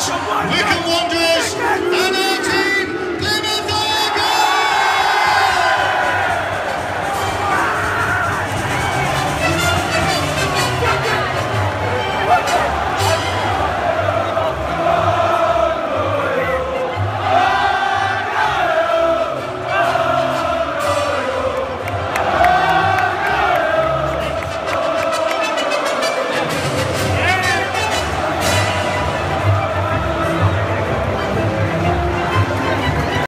We can wander.